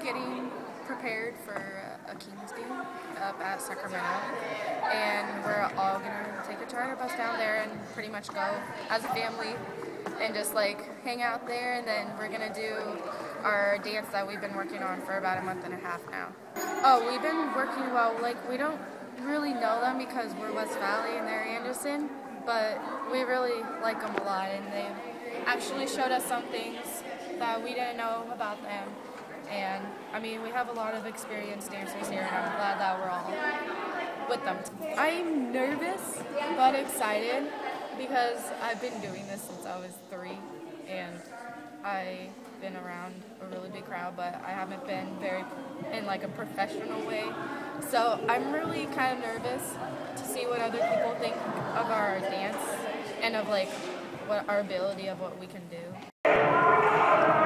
getting prepared for a Kings game up at Sacramento, and we're all gonna take a charter bus down there and pretty much go as a family and just like hang out there. And then we're gonna do our dance that we've been working on for about a month and a half now. Oh, we've been working well. Like we don't really know them because we're West Valley and they're Anderson, but we really like them a lot, and they've actually showed us some things that we didn't know about them. And I mean, we have a lot of experienced dancers here, and I'm glad that we're all with them. I'm nervous but excited because I've been doing this since I was three, and I've been around a really big crowd, but I haven't been very in like a professional way. So I'm really kind of nervous to see what other people think of our dance and of like what our ability of what we can do.